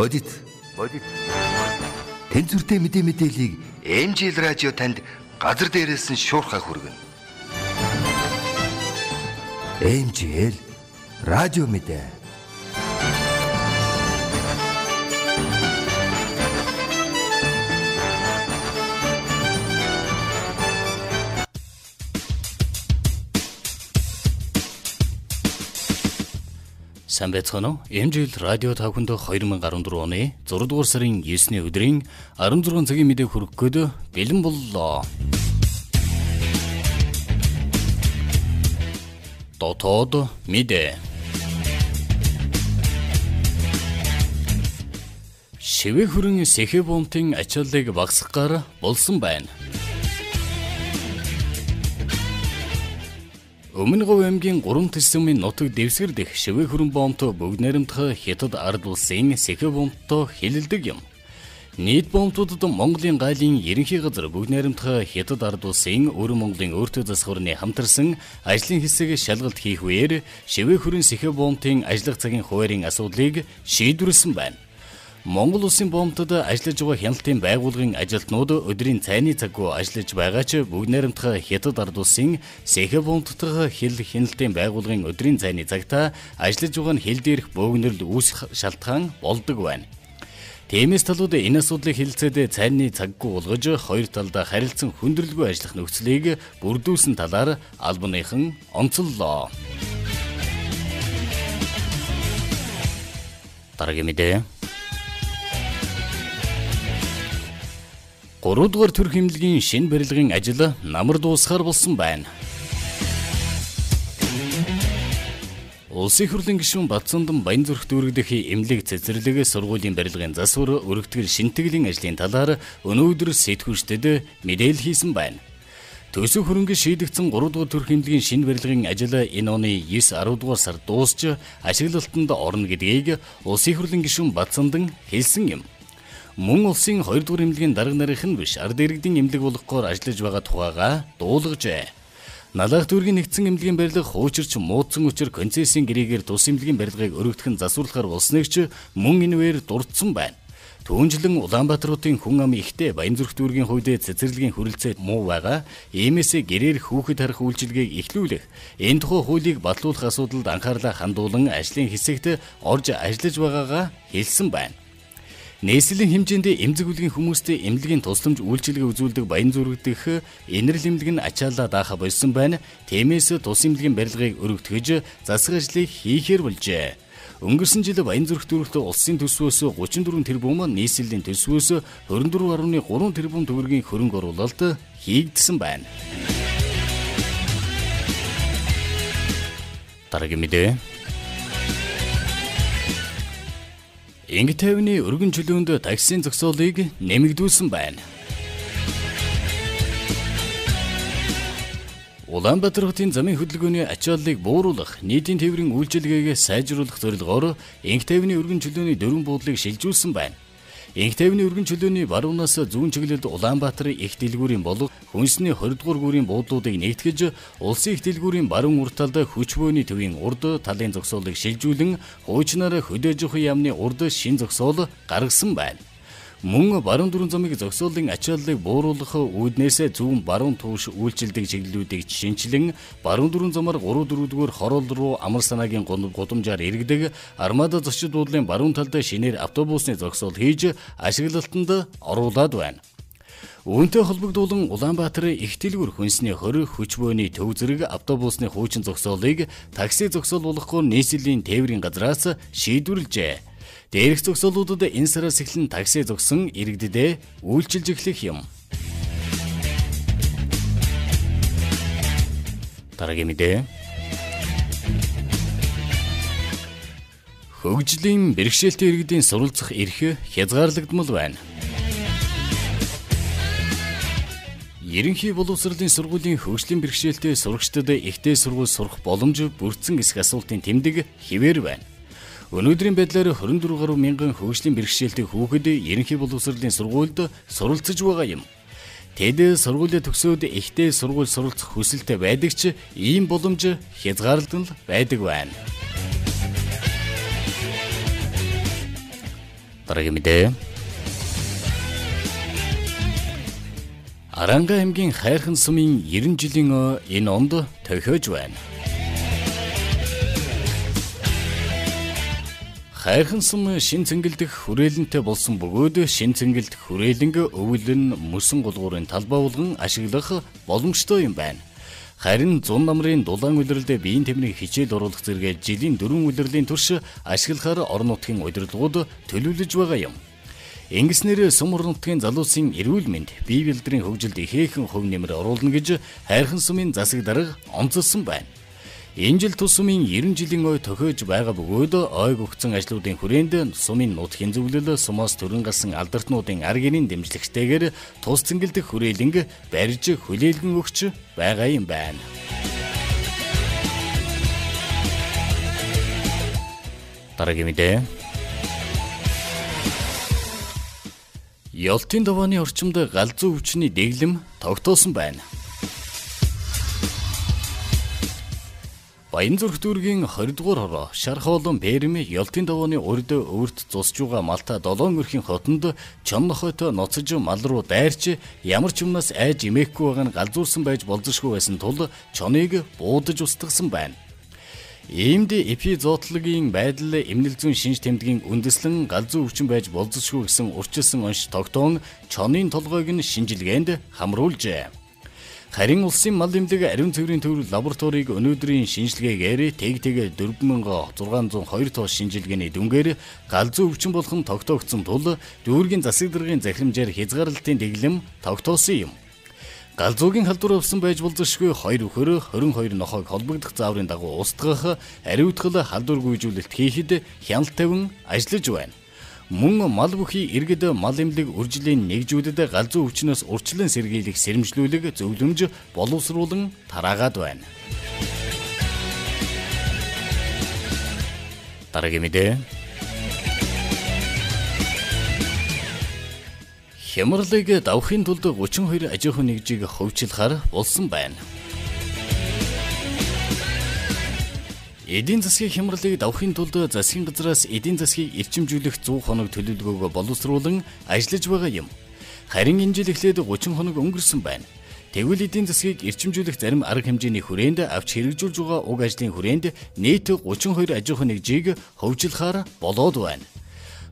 Бодит. Бодит. Тэнцвэртэй мэдээ мэдээллийг MJL радио танд газар дээрээс нь шуурхай хүргэнэ. MJL радио мэдээ Сайн байцгаана уу? Энэ жил радио тавханд 2014 оны 6 дугаар сарын 9-ний өдрийн 16 цагийн мэдээ хүргэх гээд бэлэн боллоо. Дотоод мэдээ. Шивэ хөрөн сэхэбомтын ачааллыг багасгахаар болсон байна. Өмнө говь аймгийн 3 төсөмийн нутаг дэвсгэр дэх шивэ хөрөн бомбто бүгд найрамдах хятад ард улсын сэхэ бомбто хилэлдэг юм. Нийт бомбтуудад Монголын гайлын ерөнхий газар бүгд найрамдах хятад ард улсын өвөр Монголын өөртөө засварны хамтарсан ажлын хэсэг шалгалт хийх үеэр шивэ хөрөн сэхэ бомбтын ажиллах цагийн хуваарийн асуудлыг шийдвэрлсэн байна. Монгол улсын бомбтод ажиллаж байгаа хяналтын байгууллагын ажилтнууд өдрийн цайны цаггүй ажиллаж байгаа ч бүгд найрамдах хятад ард улсын Сэхэ бомбтдох хил хяналтын байгууллагын өдрийн цайны цагта ажиллаж байгаа нь хил дээрх бөөгнөрл үүсэх шалтгаан болдог байна. Тиймээс талууд энэ асуудлыг хилцээд цайны цаггүй болгож хоёр талдаа харилцан хүндрэлгүй ажиллах нөхцөлийг бүрдүүлсэн талаар албаныхан онцоллоо. Дараагийн мэдээ 3 дугаар төр хэмнэлгийн шин барилгын ажил намар дуусахаар болсон байна. Улсын хурлын гишүүн Батцандан Баянзүрх дүүрэгдэх эмнэлэг цэцэрлэг сургуулийн барилгын засвар өргөтгөл шинтгэлийн ажлын талаар өнөөдөр сэтгүүчдэд мэдээлэл хийсэн байна. Төсөв хөрөнгө шийдэгдсэн 3 дугаар төр хэмнэлгийн шин барилгын ажил энэ оны 9 10 дугаар сар дуусч ашиглалтанд орно гэдгийг Улсын хурлын гишүүн Батцандан хэлсэн юм. Мөн улсын 2 дугаар эмнэлгийн дарга нарын биш ард иргэдийн эмнэлэг болгохоор ажиллаж байгаа тухайга дуулгажээ. Налах дүүргийн нэгдсэн эмнэлгийн барилга хуучирч муудсан учир концессийн гэрээгээр тус эмнэлгийн барилгыг өргөдөх нь засварлахаар болсныг ч мөн энэ үеэр дурдсан байна. Түүнчлэн Улаанбаатаруудын хүн ам ихтэй Баянзүрх дүүргийн хувьд цэцэрлэгийн хүрэлцээ муу байгаа. Иймээсээ гэрээр хүүхэд харах үйлчилгээг эхлүүлэх, энэ тухай хуулийг батлуулах асуудалд анхаарлаа хандуулан ажлын хэсэгт орж ажиллаж байгаагаа хэлсэн байна. Нээслийн хэмжээнд эмзэг үлгийн хүмүүстэй эмнэлгийн тусламж үйлчилгээ үзүүлдэг баян зүрэг дэх энэрл эмнэлэг нь ачаалаа даахаа болсон байна. Тиймээс тус эмнэлгийн барилгыг өргөтгөж засаг ажлыг хийхээр болжээ. Өнгөрсөн жил Баян зүрх дүүрэгт улсын төсвөөс 34 тэрбум, нийслэлийн төсвөөс 24.3 тэрбум төгрөгийн хөрөнгө оруулалт хийгдсэн байна. Дараагийн мэдээ Инг тайвны өргөн чөлөөнд таксийн зогсоолыг нэмэгдүүлсэн байна. Улаанбаатар хотын замын хөдөлгөөний ачааллыг бууруулах, нийтийн тээврийн үйлчилгээгээ сайжруулах зорилгоор инг тайвны өргөн чөлөөний дөрвөн буудлыг шилжүүлсэн байна. Инх тайвны өргөн чөлөөний баруунаас зүүн чиглэлд Улаанбаатар их дэлгүүрийн болог хүнсний 20 дугаар гүрийн буудлуудыг нэгтгэж улсын их дэлгүүрийн баруун урт талд хүч бөөний төвийн урд талын зогсоолыг шилжүүлэн хуучнаар хөдөөж явах яамны урд шин зогсоол гаргасан байна. Мөн баруун дөрүн замыг зогсоолын ачааллыг бууруулах үүднээс зүүн баруун тууш үйлчилдэг чиглэлүүдийг шинчлэн баруун дөрүн замаар 3 4-р хороол руу амар санаагийн гудамжаар иргэдэг армада зочид буудлын баруун талд шинээр автобусны зогсоол хийж ашиглалтанд оруулаад байна. Үүнтэй холбогдуулан Улаанбаатар их дэлгүр хүнсний 20 хүч бөөний төв зэрэг автобусны хуучин зогсоолыг такси зогсоол болгохоор нийслэлийн тээврийн газраас шийдвэрлэжээ. Дээрх зогсоолуудад энэ сараас эхлэн такси зогсон иргэдэд үйлчилж эхлэх юм. Дараагийн мэдээ. Хөгжлийн бэрхшээлтэй иргэдийн суралцах эрх хязгаарлагдмал байна. Ерөнхий боловсролын сургуулийн хөгжлийн бэрхшээлтэй сурагчдад ихтэй сургууль сурах боломж бүрдсэн эсэх асуултын тэмдэг хിവэр байна. Өнөөдрийн байдлаар 24 гаруй мянган хөгжлийн бэрхшээлтэй хүүхэд ерөнхий боловсролын сургуульд суралцж байгаа юм. Тэд сургуулиа төгсөөд ихтэй сургууль суралцах хүсэлтэй байдаг ч ийм боломж хязгаарлалт байдаг байна. Дараагийн мэдээ. Аранга аймгийн хайрхан сумын 90 жилийн энэ онд тохиож байна. Хайрхан сум шин цэнгэлдэх хүрээлэнтэй болсон бөгөөд шин цэнгэлд хүрээлэнг өвөлн мөсөн гулгуурын талбай болгон ашиглах боломжтой юм байна. Харин зун намрын дулаан улирлдээ биеийн тэмнийг хичээл оруулах зэрэг жилийн дөрвөн улирлийн турш ашиглахаар орон нутгийн удирдлагууд төлөвлөж байгаа юм. Ингэснээр сум орон нутгийн залуусын эрүүл мэнд бие биедрийн хөгжилд ихээхэн хөв нэмэр оруулна гэж хайрхан сумын засаг дарга онцлсон байна. Энэ жил тус сумын 90 жилийн ой тохиож байгаа бөгөөд ойг өгцөн ажлуудын хүрээнд сумын нутгийн зөвлөл сумоос төрөн галсан алдартнуудын аргины дэмжлэгтэйгээр тус цэнгэлдэх хүрээлэнг барьж хүлээлгэн өгч байгаа юм байна. Дараагийн мэдээ. Ёлтын давааны орчимд галзуу хүчний дэглэм тогтоосон байна. Баянзүрх дүүргийн 20 дугаар хороо Шархоолон Бэрми Ёлтын давааны урд өвөрт зусж байгаа Малта 7 өрхийн хотонд чон нохойтой ноцож мал руу дайрч ямар ч юмнаас айж имээхгүй байгаа нь галзуурсан байж болзошгүй байсан тул чоныг буудаж устгасан байна. Иймд эпизоодлогийн байдал эмнэл зүйн шинж тэмдгийн үндэслэн галзуу өвчин байж болзошгүй гэсэн урчилсан онш тогтоон чонын толгойг нь шинжилгээнд хамруулжээ. Харин улсын мал эмнэлэг ариун цэврийн төв лабораторийг өнөөдрийн шинжилгээгээр тэг тэг 4602 тоо шинжилгээний дүнгээр галзуу өвчин болгон тогтоогдсон тул дүүргийн засаг даргын захирамжаар хязгаарлалтын дэглэм тогтоосон юм. Галзуугийн халдвар авсан байж болзошгүй 2 өхөр 22 нохойг холбогдох зааврын дагуу устгах ариутгал халдвар гүйжүүлэлт хийхэд хяналт тавин ажиллаж байна. Мөн мал бүхий иргэд мал эмнэлэг үржлийн нэгжүүдэд галзуу өвчнөөс урчлан сэргийлэх сэрэмжлүүлэг зөвлөмж боловсруулан тараагаад байна. Дараагийн мэдээ. Хямралыг давхын тулд 32 аж ахуйн нэгжийг хөвчлөхөр болсон байна. Эдийн засгийн хямралыг давахын тулд засгийн газраас эдийн засгийг эрчимжүүлэх 100 хоног төлөвлөгөөгөө боловсруулан ажиллаж байгаа юм. Харин энэ жил эхлээд 30 хоног өнгөрсөн байна. Тэгвэл эдийн засгийг эрчимжүүлэх зарим арга хэмжээний хүрээнд авч хэрэгжүүлж байгаа уг ажлын хүрээнд нийт 32 аж ахуйн нэгжийг хөгжүүлэхээр болоод байна.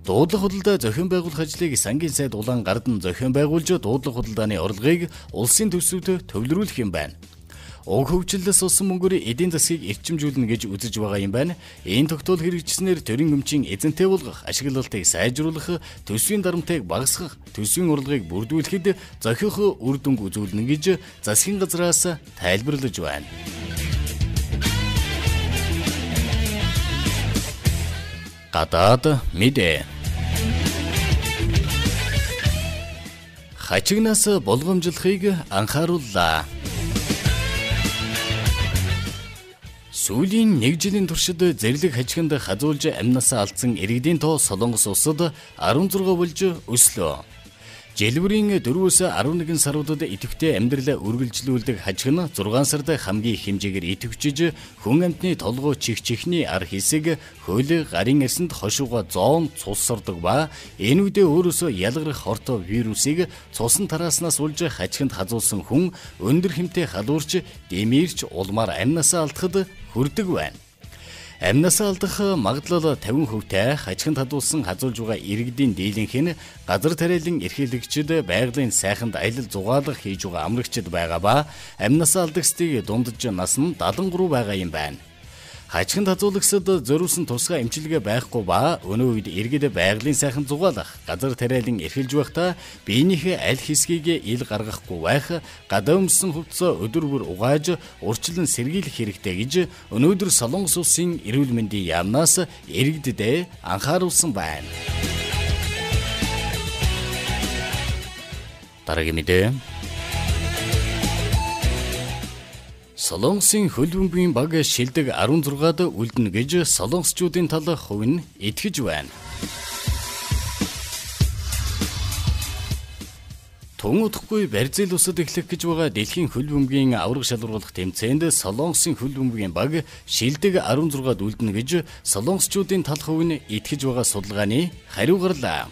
Дуудлага худалдаа зохион байгуулах ажлыг сангийн сайд улаан гардан зохион байгуулж дуудлага худалдааны орлогыг улсын төсөвт төвлөрүүлэх юм байна. Уг хөгжлөөс улсын мөнгөөр эдийн засгийг эрчимжүүлнэ гэж үзэж байгаа юм байна. Энэ тогтоол хэрэгжснээр төрийн өмчийн эзэнтэй болгох, ашиглалтыг сайжруулах, төсвийн дарамтыг багасгах, төсвийн урлагийг бүрдүүлэхэд зохиох үр дүнг үзүүлнэ гэж засгийн газраас тайлбарлаж байна. Гадаад мэдээ хачигнаас болгоомжлохыг анхаарууллаа. Сүүлийн 1 жилийн туршид зэрлэг хажиханд хазуулж амнасаа алдсан иргэдийн тоо Солонгос улсад 16 болж өслөө. Жилбэрийн 4-өөс 11 саруудад идэвхтэй амьдралаа үргэлжлүүлдэг хажих нь 6 сард хамгийн их хэмжээгээр идэвхжиж хүн амтны толгой чих чихний ар хэсэг хөл гарын эсэнд хошууга зоон цус сордог ба энэ үедээ өөрөөсөө ялгарх хортой вирусыг цусан тарааснаас улж хажиханд хазуулсан хүн өндөр хэмтэй халуурч дэмэрч улмаар амнасаа алдахад хүрдэг байна. Амнасаа алдах магадлал 50%-тай хажиханд хадуулсан хазуулж байгаа иргэдийн дийлэнх нь газар тариалан эрхлэгчид байгалийн сайханд аялал зугаалга хийж байгаа амрагчид байгаа ба амнасаа алдагчдыг дундаж нас нь 73 байгаа юм байна. Хажиханд хазуулагсад зориулсан тусгай эмчилгээ байхгүй ба өнөө үед иргэд байгалийн сайхан зугаалах, газар тариалан эрхэлж байхдаа биенийхээ аль хэсгийг ил гаргахгүй байх, гадаа өмсөн хувцас өдөр бүр угааж урчлан сэргийлэх хэрэгтэй гэж өнөөдөр Солонгос улсын эрүүл мэндийн яамнаас иргэдэд анхааруулсан байна. Дараагийн мэдээ Солонгосын хөл бөмбөгийн баг шилдэг 16-д үлдэнэ гэж солонгосчуудын тал хувь нь итгэж байна. Тун удахгүй Барзил усад эхлэх гэж байгаа дэлхийн хөл бөмбөгийн авраг шалгаруулах тэмцээнд Солонгосын хөл бөмбөгийн баг шилдэг 16-д үлдэнэ гэж солонгосчуудын тал хувь нь итгэж байгаа судалгааны хариу гарлаа.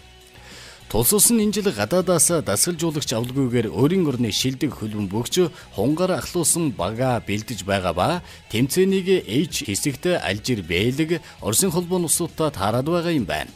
Тулс ус нь энэ жил гадаадаас дасгалжуулагч авалгүйгээр өөрийн орны шилдэг хөлбөм бөгч хунгаар ахлуулсан бага бэлдэж байгаа ба тэмцээнийг H хэсэгт Алжир Бэлэг Оросын холбоон улсуудтай таарад байгаа юм байна.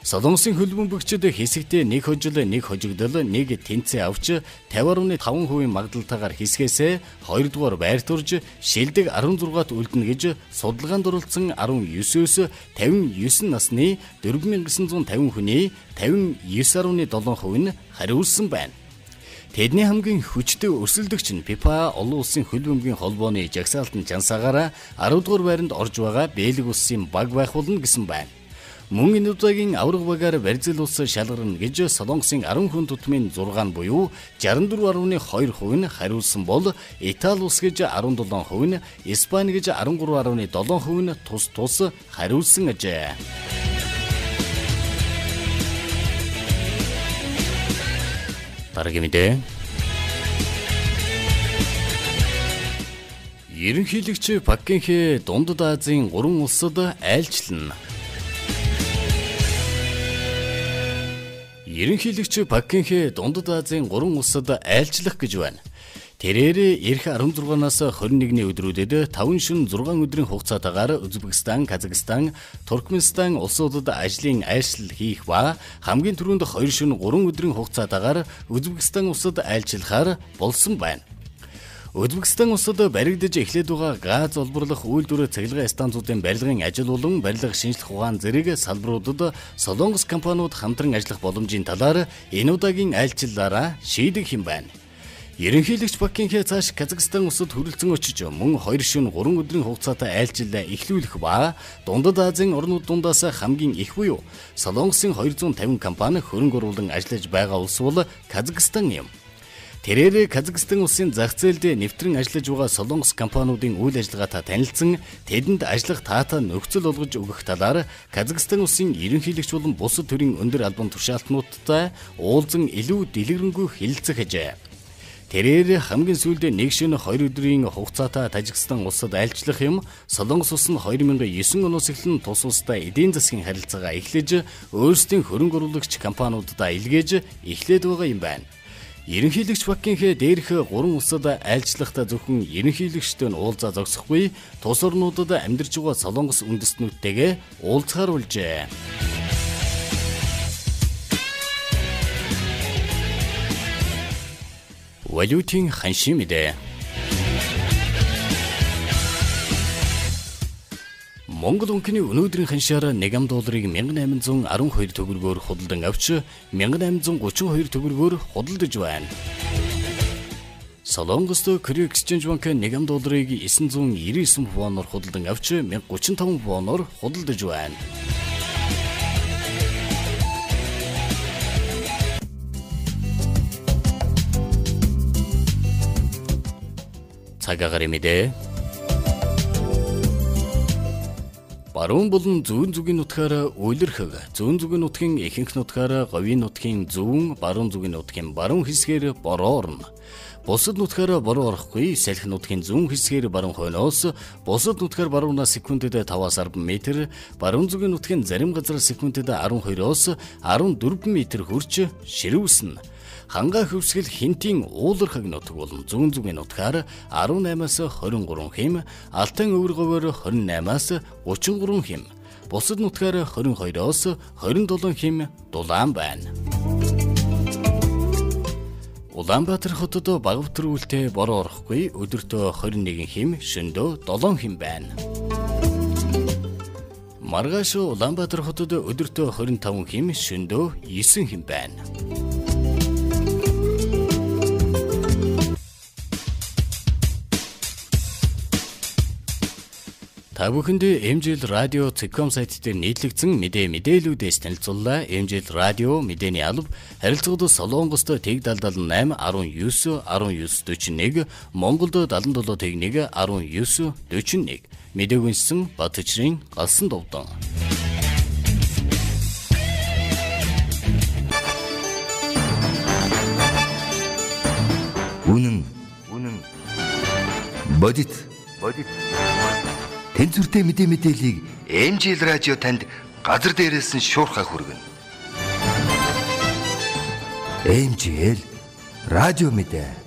Солонгосын хөлбөмбөгчд хэсэгтээ нэг хожил нэг хожигдол нэг тэнцээ авч 50.5% магадaltaгаар хэсгээсээ 2 дугаар байртурж шилдэг 16-т үлдэнэ гэж судалгаанд оролцсон 19-өөс 59 насны 4950 хүний 59.7% нь хариулсан байна. Тэдний хамгийн хүчтэй өрсөлдөгч нь FIFA олон улсын хөлбөмбөгийн холбооны жагсаалтын жансаагаараа 10 дугаар байранд орж байгаа Бэлэг улсын баг байх болно гэсэн байна. Мөн энэ удаагийн авраг багаар Барзил улс шалгарна гэж Солонгосын 10 хүн тутмын 6 нь буюу 64.2% нь хариулсан бол Итали улс гэж 17%, нь Испани гэж 13.7% нь тус тус хариулсан ажээ. Дараагийн мэдээ. Ерөнхийлөгч Пак Гинхэ Дундад Азийн 3 улсад айлчлана. Ерөнхийлөгч Пак Кин-хэ Дундад Азийн 3 улсад айлчлах гэж байна. Тэрээр эх 16-наас 21-ний өдрүүдэд 5 шин 6 өдрийн хугацаатаагаар Узбекистан, Казахстан, Туркменстан улсуудад ажлын айлчлал хийх ба хамгийн түрүүнд 2 шин 3 өдрийн хугацаатаагаар Узбекистан улсад айлчлахаар болсон байна. Өзбекстан улсад баригдаж эхлээд байгаа газ олборлох үйлдвэр цахилгаан станцуудын барилгын ажил болон барилга шинжлэх ухаан зэрэг салбаруудад Солонгос компаниуд хамтран ажиллах боломжийн талаар энэ удаагийн айлчлалаараа шийдэх юм байна. Ерөнхийлөгч Бакинхэ цааш Казахстан улсад хүрэлцэн очиж мөн 2 шин 3 өдрийн хугацаатай айлчлалаа эхлүүлэх ба Дундад Азийн орнууд дундаас хамгийн их буюу Солонгосын 250 компани хөрөнгө оруулан ажиллаж байгаа улс бол Казахстан юм. Тэрээр Казахстан улсын зах зээлд нэвтрэн ажиллаж байгаа солонгос компаниудын үйл ажиллагаатай танилцсан тэдэнд ажиллах таатай нөхцөл олгож өгөх талаар Казахстан улсын ерөнхийлөгч болон бусад төрлийн өндөр албан тушаалтнуудтай уулзан илүү дэлгэрэнгүй хэлэлцэх ажээ. Тэрээр хамгийн сүүлд нэг шөнө 2 өдрийн хугацаатай Тажикстан улсад айлчлах юм. Солонгос улс нь 2009 оноос эхлэн тус улстай эдийн засгийн харилцаагаа эхлэж өөрсдийн хөрөнгө оруулагч компаниудаа илгээж эхлээд байгаа юм байна. Ерөнхийлөгч Бакинхэ дээрх гурван улсад айлчлахтаа зөвхөн ерөнхийлөгчтэй нь уулзаа зогсохгүй тус орнуудад амьдарч байгаа солонгос үндэстнүүдтэйгээ уулзахаар болжээ. Валютын ханшийн мэдээ Монгол үнэний өнөөдрийн ханшаар 1 долларыг 1812 төгрөгөөр худалдан авч 1832 төгрөгөөр худалдаж байна. Солонгост Korea Exchange Bank 1 долларыг 999 воноор худалдан авч 1035 воноор худалдаж байна. Цагаагаар мэдээ Баруун болон зүүн зүгийн нутгаар үйлэрхэг, зүүн зүгийн нутгийн ихэнх нутгаар говийн нутгийн зүүн, баруун зүгийн нутгийн баруун хэсгээр бороо орно. Бусад нутгаар бороо орохгүй, салхи нутгийн зүүн хэсгээр баруун хойноос, бусад нутгаар баруунаас секундэд 5-аас 10 м, баруун зүгийн нутгийн зарим газар секундэд 12-оос 14 м хүрч ширүүснэ хангаа хөвсгөл хинтийн уулархаг нутг болон зүүн зүгийн нутгаар 18-аас 23 хэм, алтан өвөр говоор 28-аас 33 хэм, бусад нутгаар 22-оос 27 хэм дулаан байна. Улаанбаатар хотод багвтар үлтээ бороо орохгүй өдөртөө 21 хэм, шөндөө 7 хэм байна. Маргааш Улаанбаатар хотод өдөртөө 25 хэм, шөндөө 9 хэм байна. Та бүхэнд MJL радио Цэком сайт дээр нийтлэгдсэн мэдээ мэдээлүүдээс танилцууллаа. MJL радио мэдээний алба харилцагд Солонгост тэг 778 19 1941 Монголд 77 тэг 1 19 41 мэдээг үнсэн Батчрын галсан довдон. Үнэн. Үнэн. Бодит. Бодит. Тэнцвэртэй мэдээ мэдээллийг MJL радио танд газар дээрээс нь шуурхай хүргэнэ. MJL радио мэдээ